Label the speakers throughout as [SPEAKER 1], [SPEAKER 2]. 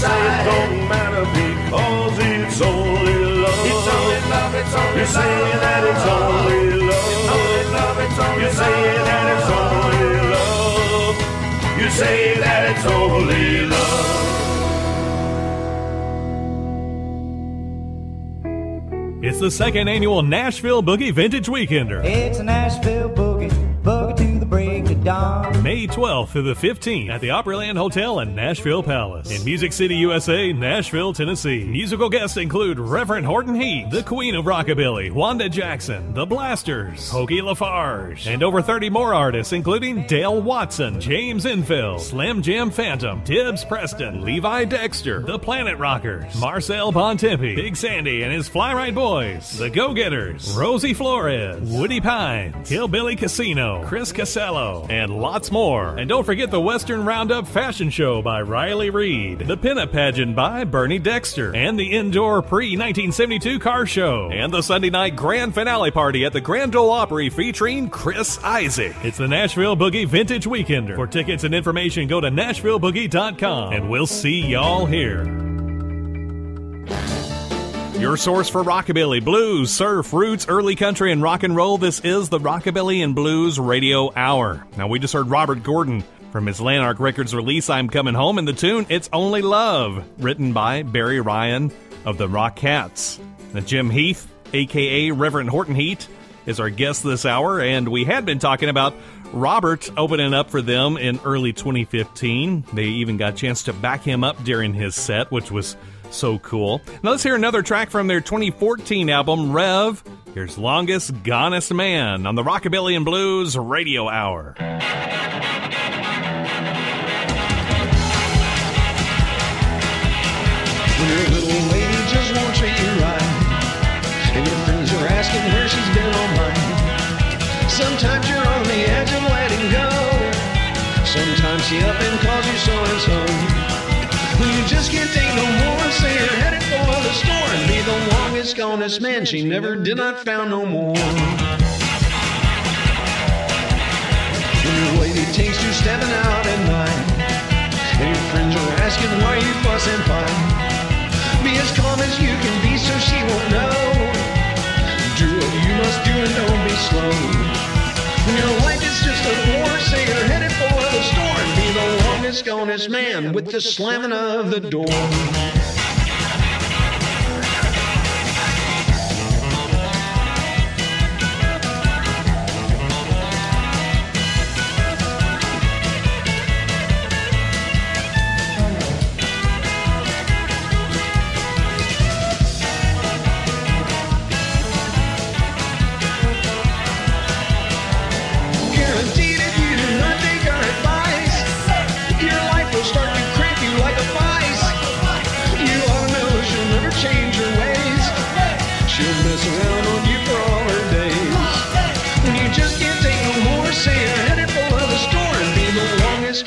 [SPEAKER 1] say it don't matter because it's only love.
[SPEAKER 2] It's only love, it's only
[SPEAKER 1] You say
[SPEAKER 2] love.
[SPEAKER 1] that it's only love.
[SPEAKER 2] It's only love, it's only
[SPEAKER 1] You say that it's only love. You say that it's only love.
[SPEAKER 3] It's the second annual Nashville Boogie Vintage Weekender.
[SPEAKER 4] It's a Nashville boogie, boogie dawn.
[SPEAKER 3] May 12th through the 15th at the Opryland Hotel and Nashville Palace in Music City, USA, Nashville, Tennessee. Musical guests include Reverend Horton Heat, the Queen of Rockabilly, Wanda Jackson, The Blasters, Pokey Lafarge, and over 30 more artists including Dale Watson, James Intveld, Slim Jim Phantom, Tibbs Preston, Levi Dexter, The Planet Rockers, Marcel Bontempi, Big Sandy and his Fly Right Boys, The Go Getters, Rosie Flores, Woody Pines, Hillbilly Casino, Chris Casello, and lots more. And don't forget the Western Roundup Fashion Show by Riley Reed, the Pinup Pageant by Bernie Dexter, and the Indoor Pre 1972 Car Show, and the Sunday night grand finale party at the Grand Ole Opry featuring Chris Isaak. It's the Nashville Boogie Vintage Weekender. For tickets and information, go to NashvilleBoogie.com, and we'll see y'all here. Your source for rockabilly, blues, surf, roots, early country, and rock and roll. This is the Rockabilly and Blues Radio Hour. Now, we just heard Robert Gordon from his Lanark Records release, I'm Coming Home, and the tune, It's Only Love, written by Barry Ryan of the Rockats. Now, Jim Heath, aka Reverend Horton Heat, is our guest this hour, and we had been talking about Robert opening up for them in early 2015. They even got a chance to back him up during his set, which was so cool. Now let's hear another track from their 2014 album, Rev. Here's Longest Gonest Man on the Rockabilly and Blues Radio Hour.
[SPEAKER 5] Your little lady just won't you And your friends are asking where she's been all night Sometimes you're on the edge of letting go Sometimes she up and calls you so and so longest, man She never did not found no more When your lady takes you stepping out at night And your friends are asking why you fuss and fight be as calm as you can be so she won't know. Do what you must do and don't be slow. When your life is just a bore, say you're headed for the store and be the longest, gonest man with the slamming of the door.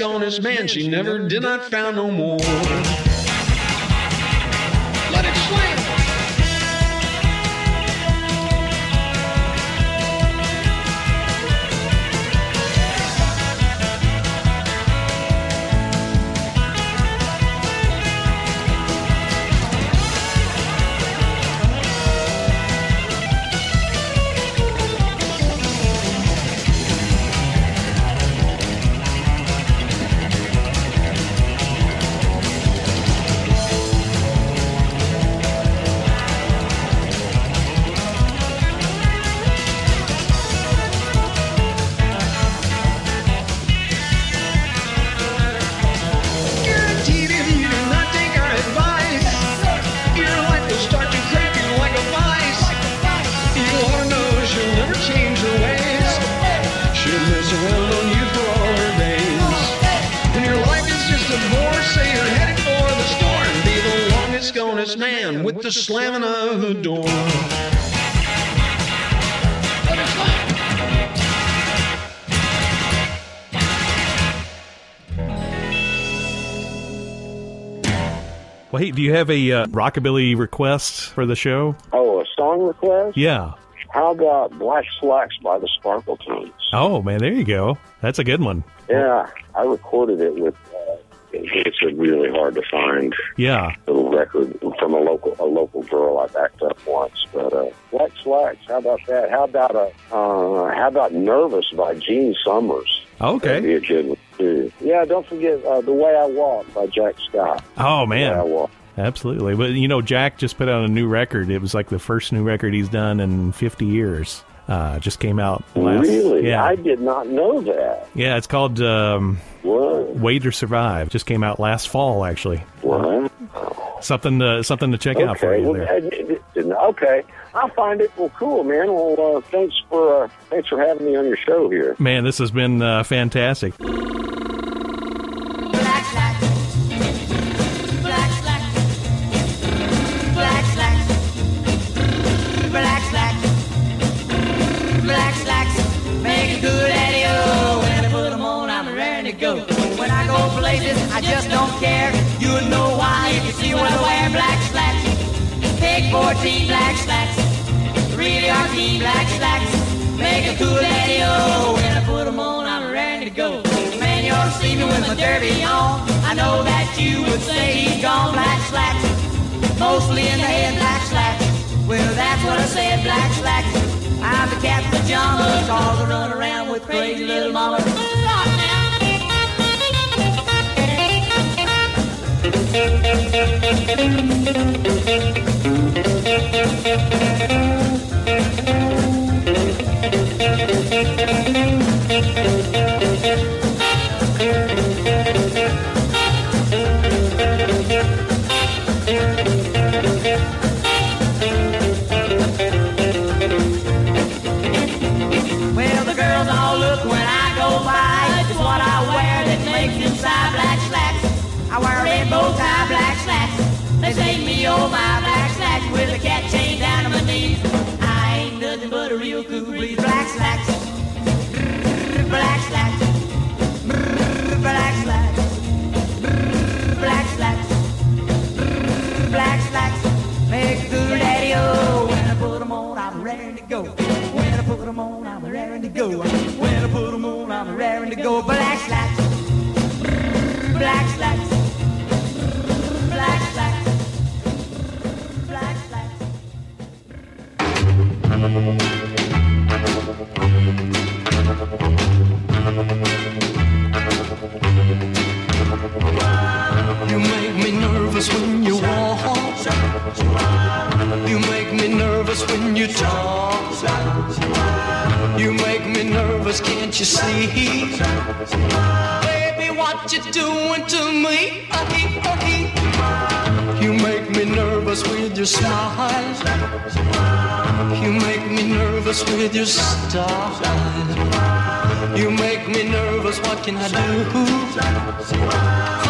[SPEAKER 5] Gonest man. She never did not found no more. Longest, gonest man with the slamming of the door.
[SPEAKER 3] Well, hey, do you have a uh, rockabilly request for the show?
[SPEAKER 6] Oh, a song request?
[SPEAKER 3] Yeah.
[SPEAKER 6] How about Black Slacks by the Sparkletones?
[SPEAKER 3] Oh, man, there you go. That's a good one.
[SPEAKER 6] Yeah, I recorded it with uh,
[SPEAKER 5] it's really hard to find
[SPEAKER 3] Yeah.
[SPEAKER 5] a record from a local a local girl I backed up once. But uh, Black Slacks, how about that? How about a uh, how about Nervous by Gene Summers? That'd be
[SPEAKER 3] Okay.
[SPEAKER 5] a good one too. Yeah, don't forget uh, The Way I Walk by Jack Scott.
[SPEAKER 3] Oh
[SPEAKER 5] The Way I
[SPEAKER 3] man,
[SPEAKER 5] Walk.
[SPEAKER 3] absolutely. But you know, Jack just put out a new record. It was like the first new record he's done in 50 years. Uh, just came out last.
[SPEAKER 5] Really?
[SPEAKER 3] Yeah.
[SPEAKER 5] I did not know that.
[SPEAKER 3] yeah, it's called um, Way to Survive. Just came out last fall, actually.
[SPEAKER 5] What?
[SPEAKER 3] Something to something to check out for
[SPEAKER 5] Okay.
[SPEAKER 3] you
[SPEAKER 5] Well,
[SPEAKER 3] there.
[SPEAKER 5] Okay. I'll find it. Well, cool, man. Well, uh, thanks for uh, thanks for having me on your show here.
[SPEAKER 3] Man, this has been uh, fantastic.
[SPEAKER 4] Black slacks. Black slacks. Black slacks. Black slacks. Black slacks. Make it good daddy oh. When I put 'em on, I'm ready to go. When go places, I just don't care. You'll know why if you see what I wear. Black slacks. Take 14 black slacks. Really are black slacks. Make it cool daddy oh. When I put 'em on, I'm ready to go. Man, you ought to see me with my derby on. I know that you would say he's gone black slacks. Mostly in the head, black slacks. Well, that's what I said, black slacks. I'm the cat pajamas, cause I run around with crazy little mama. I go by. It's what I wear bow tie, black slacks. Say me, oh my black slacks, with a cat chain down to my knees. I ain't nothing but a real cool breeze. Black slacks, black slacks, black slacks, black slacks, black slacks. Make. When I put 'em on, I'm raring to go. When I put 'em on, I'm to go. When I put 'em on, I'm raring to go. Black
[SPEAKER 7] make me nervous when you talk. You make me nervous, can't you see? Baby, what you doing to me? You make me nervous with your smile. You make me nervous with your style. You make me nervous, what can I do?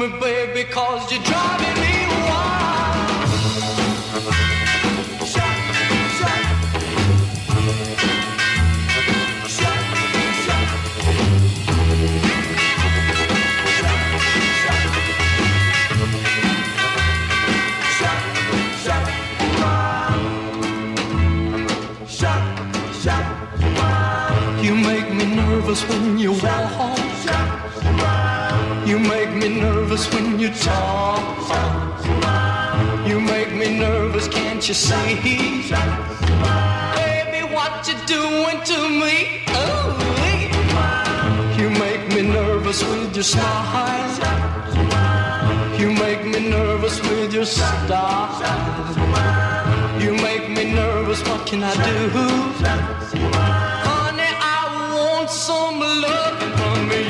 [SPEAKER 7] Me, baby, cause you're driving you talk. You make me nervous, can't you see? Baby, what you doing to me? Oh, you make me nervous with your smile. You make me nervous with your style. You make me nervous, what can I do? Honey, I want some love from you.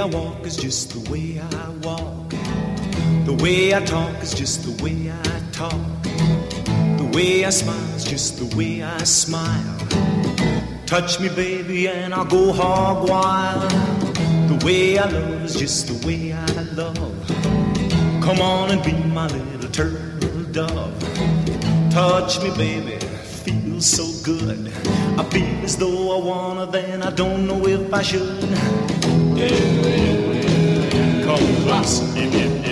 [SPEAKER 7] I
[SPEAKER 8] walk is just the way I walk. The way I talk is just the way I talk. The way I smile is just the way I smile. Touch me, baby, and I'll go hog wild. The way I love is just the way I love. Come on and be my little turtle dove. Touch me, baby, feels so good. I feel as though I wanna, then I don't know if I should. Come close. Just a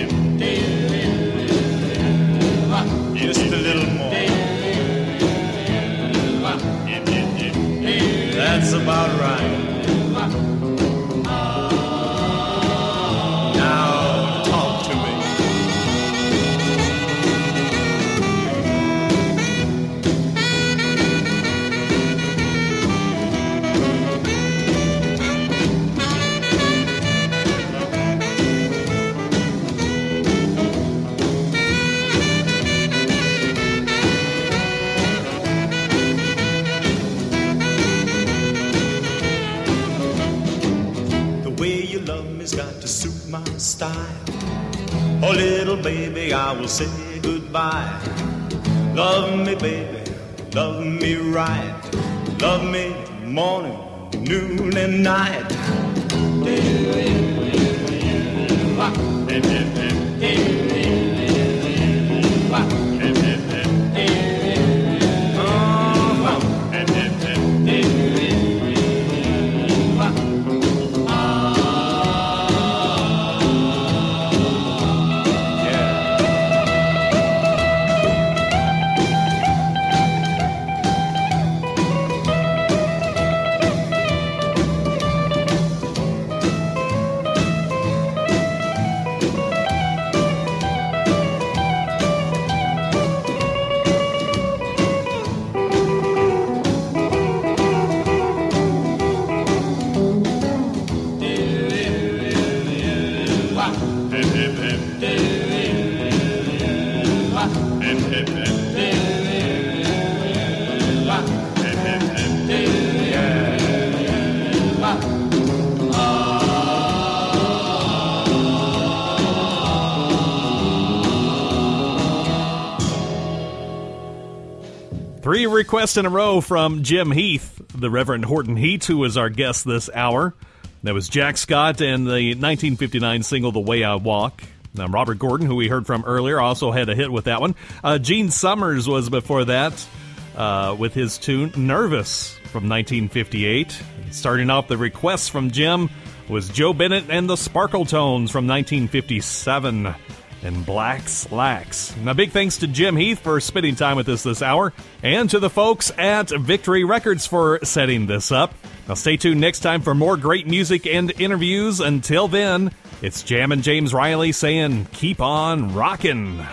[SPEAKER 8] style. Oh, little baby, I will say goodbye. Love me, baby, love me right. Love me morning, noon, and night.
[SPEAKER 3] Requests in a row from Jim Heath, the Reverend Horton Heat, who was our guest this hour. That was Jack Scott and the 1959 single The Way I Walk. Robert Gordon, who we heard from earlier, also had a hit with that one. Uh, Gene Summers was before that uh, with his tune Nervous from 1958. Starting off the requests from Jim was Joe Bennett and the Sparkletones from 1957 and Black Slacks. Now, big thanks to Jim Heath for spending time with us this hour, and to the folks at Victory Records for setting this up. Now, stay tuned next time for more great music and interviews. Until then, it's Jam and James Riley saying, keep on rockin'.